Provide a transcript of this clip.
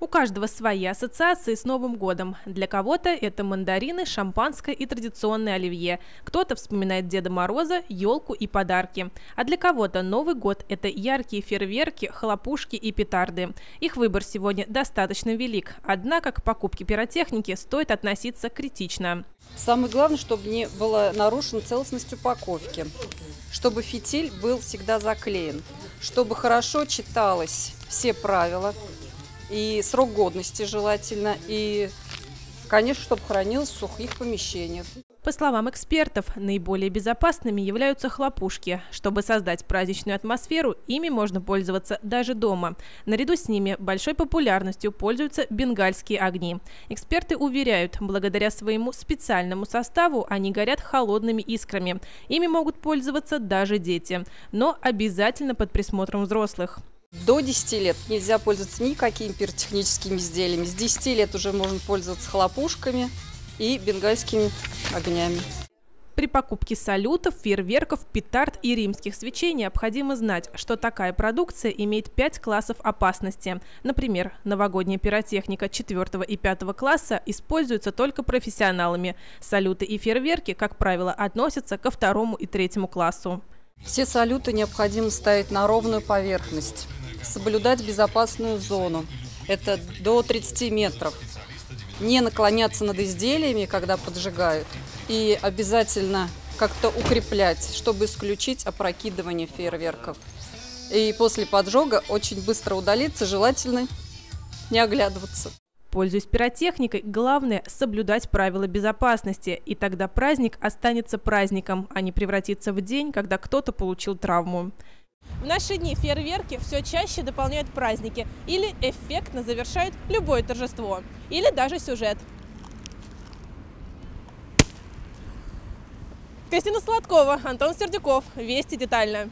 У каждого свои ассоциации с Новым годом. Для кого-то это мандарины, шампанское и традиционное оливье. Кто-то вспоминает Деда Мороза, елку и подарки. А для кого-то Новый год – это яркие фейерверки, хлопушки и петарды. Их выбор сегодня достаточно велик. Однако к покупке пиротехники стоит относиться критично. Самое главное, чтобы не была нарушена целостность упаковки, чтобы фитиль был всегда заклеен, чтобы хорошо читалось все правила, и срок годности желательно, и, конечно, чтобы хранилось в сухих помещениях. По словам экспертов, наиболее безопасными являются хлопушки. Чтобы создать праздничную атмосферу, ими можно пользоваться даже дома. Наряду с ними большой популярностью пользуются бенгальские огни. Эксперты уверяют, благодаря своему специальному составу они горят холодными искрами. Ими могут пользоваться даже дети, но обязательно под присмотром взрослых. До 10 лет нельзя пользоваться никакими пиротехническими изделиями. С 10 лет уже можно пользоваться хлопушками и бенгальскими огнями. При покупке салютов, фейерверков, петард и римских свечей необходимо знать, что такая продукция имеет 5 классов опасности. Например, новогодняя пиротехника 4 и 5 класса используется только профессионалами. Салюты и фейерверки, как правило, относятся ко второму и третьему классу. Все салюты необходимо ставить на ровную поверхность соблюдать безопасную зону. Это до 30 метров. Не наклоняться над изделиями, когда поджигают. И обязательно как-то укреплять, чтобы исключить опрокидывание фейерверков. И после поджога очень быстро удалиться, желательно не оглядываться. Пользуясь пиротехникой, главное – соблюдать правила безопасности, и тогда праздник останется праздником, а не превратится в день, когда кто-то получил травму. В наши дни фейерверки все чаще дополняют праздники или эффектно завершают любое торжество, или даже сюжет. Кристина Сладкова, Антон Сердюков. Вести детально.